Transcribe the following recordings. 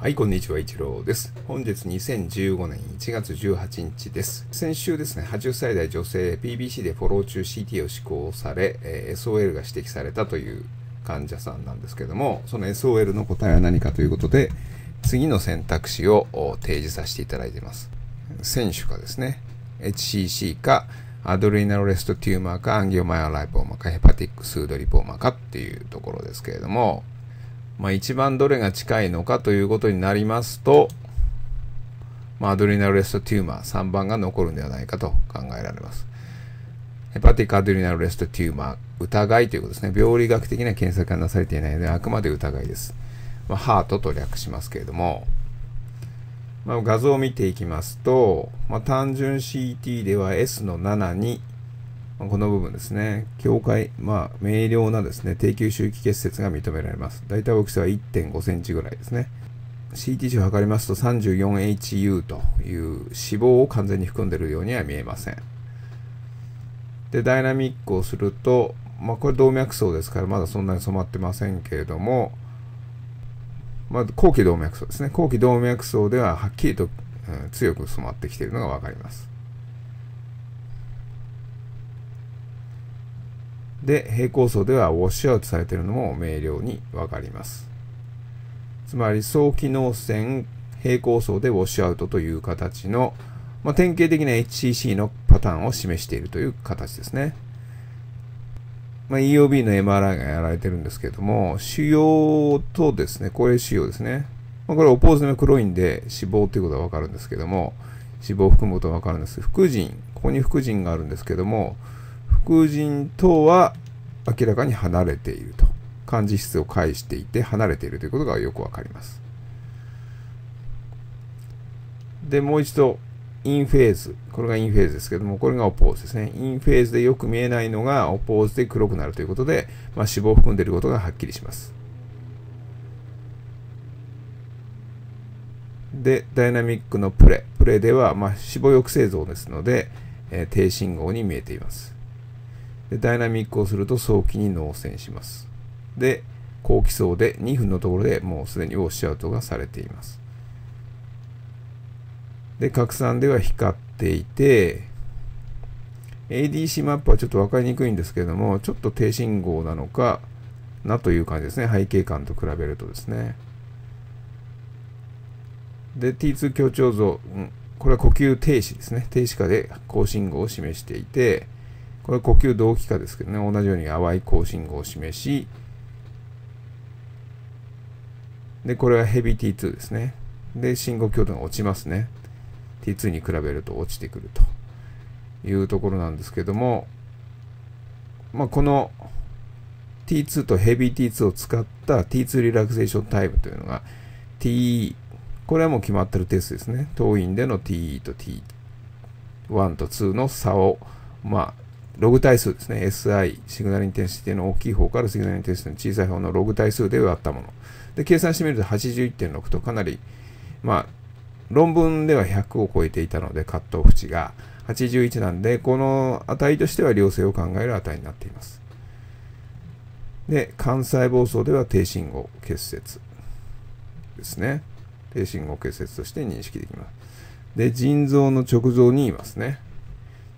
はい、こんにちは、一郎です。本日2015年1月18日です。先週ですね、80歳代女性 PBC でフォロー中 CT を施行され、え SOL が指摘されたという患者さんなんですけども、その SOL の答えは何かということで、次の選択肢を提示させていただいています。選択肢がですね、HCC か、 adrenal rest tumor か、 angiomyolipoma か、 hepatic pseudolipoma かっていうところですけれども、まあ一番どれが近いのかということになりますと、まあアドレナルレストテューマー3番が残るんではないかと考えられます。ヘパティックアドレナルレストテューマー、疑いということですね。病理学的な検索がなされていないので、あくまで疑いです。まあ、ハートと略しますけれども、まあ、画像を見ていきますと、まあ、単純 CT では S の7に、この部分ですね、境界、まあ、明瞭なですね、低級周期結節が認められます。大体大きさは1.5センチぐらいですね。CT 値を測りますと 34HU という脂肪を完全に含んでいるようには見えません。で、ダイナミックをすると、まあ、これ動脈層ですから、まだそんなに染まってませんけれども、まあ、後期動脈層ですね。後期動脈層でははっきりと、強く染まってきているのがわかります。で、平行層ではウォッシュアウトされているのも明瞭にわかります。つまり、早期脳線平行層でウォッシュアウトという形の、まあ、典型的な HCC のパターンを示しているという形ですね。まあ、EOB の MRI がやられてるんですけども、腫瘍とですね、高齢腫瘍ですね。まあ、これ、オポーズの黒いんで脂肪ということがわかるんですけども、脂肪を含むことがわかるんです。副腎、ここに副腎があるんですけども、副腎とは明らかに離れていると。感知質を介していて離れているということがよくわかります。で、もう一度、インフェーズ。これがインフェーズですけども、これがオポーズですね。インフェーズでよく見えないのが、オポーズで黒くなるということで、まあ、脂肪を含んでいることがはっきりします。で、ダイナミックのプレ。プレでは、まあ、脂肪抑制像ですので、えー低信号に見えています。で、ダイナミックをすると早期に脳線します。で、後期層で2分のところでもうすでにウォッシュアウトがされています。で、拡散では光っていて、ADC マップはちょっと分かりにくいんですけれども、ちょっと低信号なのかなという感じですね。背景感と比べるとですね。で、T2 強調像、これは呼吸停止ですね。停止下で高信号を示していて、これ呼吸同期下ですけどね、同じように淡い高信号を示し、で、これはヘビー T2 ですね。で、信号強度が落ちますね。T2 に比べると落ちてくるというところなんですけども、まあ、この T2 とヘビー T2 を使った T2 リラクゼーションタイムというのが TE、これはもう決まってるテストですね。当院での TE と T1 と2の差を、まあ、ログ対数ですね。SI、シグナルインテンシティの大きい方からシグナルインテンシティの小さい方のログ対数で割ったもの。で、計算してみると81.6とかなり、まあ、論文では100を超えていたので、カットオフ値が81なんで、この値としては良性を考える値になっています。で、幹細胞層では低信号結節ですね。低信号結節として認識できます。で、腎臓の直像にいますね。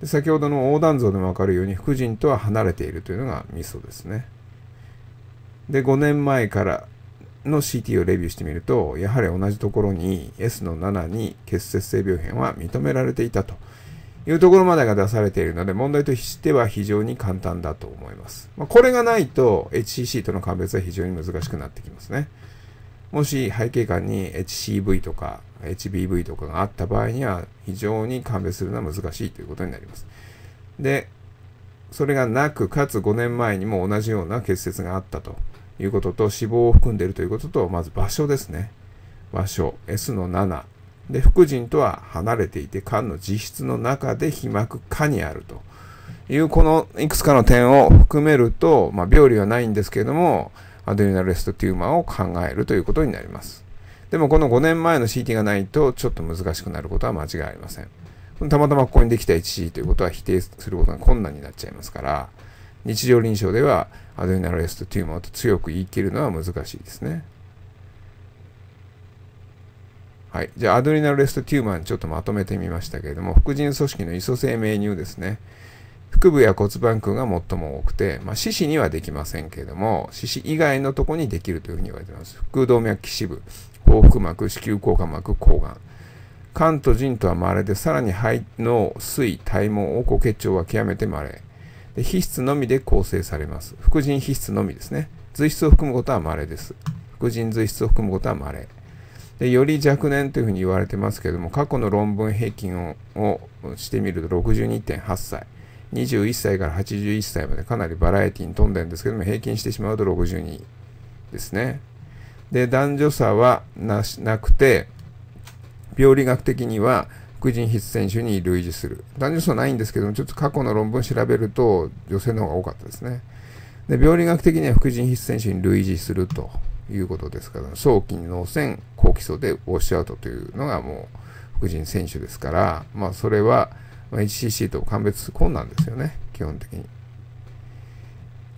で先ほどの横断像でもわかるように、副腎とは離れているというのがミソですね。で、5年前からの CT をレビューしてみると、やはり同じところに S の7に結節性病変は認められていたというところまでが出されているので、問題としては非常に簡単だと思います。まあ、これがないと HCC との鑑別は非常に難しくなってきますね。もし背景感に HCV とか HBV とかがあった場合には非常に鑑別するのは難しいということになります。で、それがなく、かつ5年前にも同じような結節があったということと、脂肪を含んでいるということと、まず場所ですね。場所、S の7。で、副腎とは離れていて、肝の実質の中で皮膜下にあるという、このいくつかの点を含めると、まあ、病理はないんですけれども、アドレナルレストテューマーを考えるということになります。でもこの5年前の CT がないとちょっと難しくなることは間違いありません。たまたまここにできた HC ということは否定することが困難になっちゃいますから、日常臨床ではアドレナルレストテューマーと強く言い切るのは難しいですね。はい。じゃあ、アドリナルレストテューマーにちょっとまとめてみましたけれども、副腎組織のイソ生命乳ですね。腹部や骨盤腔が最も多くて、まあ、四肢にはできませんけれども、四肢以外のとこにできるというふうに言われています。腹動脈基支部、幸腹膜、子宮口間膜、抗がん。肝と腎とは稀で、さらに肺の水、体毛、おこ血腸は極めて稀。で皮質のみで構成されます。副腎皮質のみですね。髄質を含むことは稀です。副腎髄質を含むことは稀。でより若年というふうに言われてますけれども、過去の論文平均ををしてみると62.8歳。21歳から81歳までかなりバラエティに富んでるんですけども、平均してしまうと62ですね。で、男女差はなしなくて、病理学的には副腎必選手に類似する。男女差ないんですけども、ちょっと過去の論文調べると女性の方が多かったですね。で病理学的には副腎必選手に類似するということですから、早期に脳線、高基礎でウォッシュアウトというのがもう副腎選手ですから、まあそれは、まあ、HCC と鑑別困難ですよね、基本的に。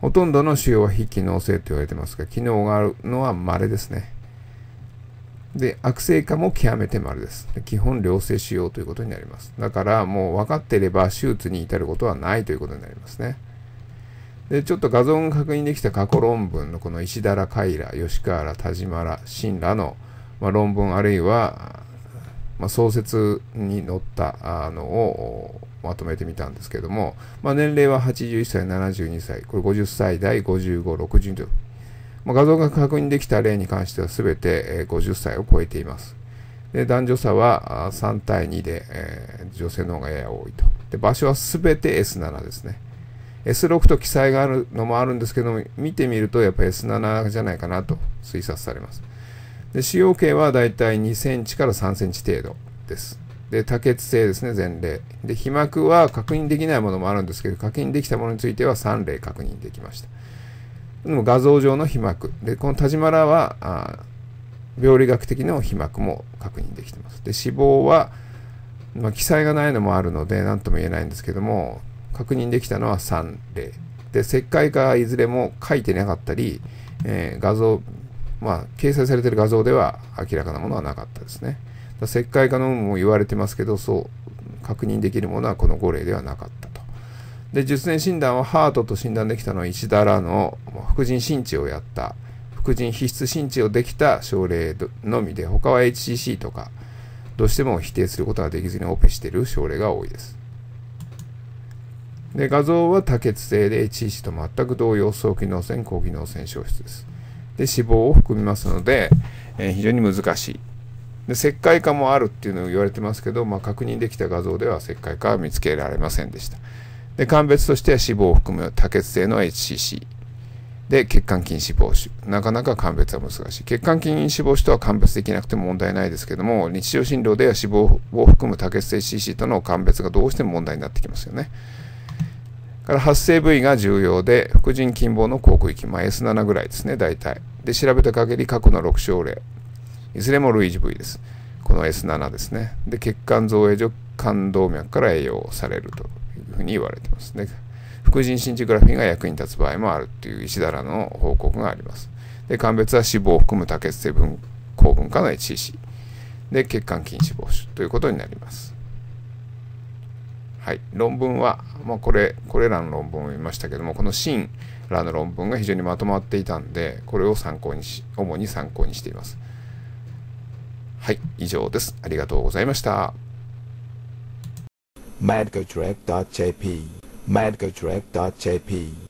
ほとんどの腫瘍は非機能性と言われてますが、機能があるのは稀ですね。で、悪性化も極めて稀です。基本良性腫瘍ということになります。だからもう分かっていれば手術に至ることはないということになりますね。で、ちょっと画像が確認できた過去論文のこの石田ら、平、吉川ら、田島ら、新らの、まあ、論文あるいは、まあ、創設に載ったのをまとめてみたんですけども、まあ、年齢は81歳、72歳、これ50歳代、55、60と、まあ、画像が確認できた例に関しては全て50歳を超えています。で男女差は3対2で、えー、女性の方がやや多いと。で場所は全て S7 ですね。S6 と記載があるのもあるんですけども、見てみるとやっぱ S7 じゃないかなと推察されます。で使用径はだいたい2センチから3センチ程度です。で、多血性ですね、前例。で、被膜は確認できないものもあるんですけど、確認できたものについては3例確認できました。でも画像上の被膜。で、この田島らは、あ病理学的な被膜も確認できてます。で、死亡は、まあ、記載がないのもあるので、何とも言えないんですけども、確認できたのは3例。で、石灰化いずれも書いてなかったり、えー、画像、まあ、掲載されている画像では明らかなものはなかったですね。石灰化の有無も言われてますけど、そう、確認できるものはこの5例ではなかったと。で、術前診断はハートと診断できたのは石田らの副腎心地をやった、副腎皮質心地をできた症例のみで、他は HCC とか、どうしても否定することができずにオペしている症例が多いです。で画像は多血性で HCC と全く同様、早期脳線、高機能線消失です。で、死亡を含みますので、えー、非常に難しい。で、石灰化もあるっていうのを言われてますけど、まあ、確認できた画像では石灰化は見つけられませんでした。で、鑑別としては死亡を含む多血性の HCC。で、血管筋脂肪腫。なかなか鑑別は難しい。血管筋脂肪腫とは鑑別できなくても問題ないですけども、日常診療では脂肪を含む多血性 CC との鑑別がどうしても問題になってきますよね。から発生部位が重要で、副腎筋房の航空域、まあ、S7 ぐらいですね、大体。で、調べた限り過去の6症例。いずれも類似部位です。この S7 ですね。で、血管造影上、冠動脈から栄養されるというふうに言われてますね。副腎心地グラフィーが役に立つ場合もあるという石だらの報告があります。で、鑑別は脂肪を含む多血性分高分化の HCC。で、血管筋脂肪腫ということになります。はい、論文は、まあ、これ、これらの論文を見ましたけども、このシンらの論文が非常にまとまっていたんで、これを参考にし、主に参考にしています。はい、以上です。ありがとうございました。medicaldirect.jp medicaldirect.jp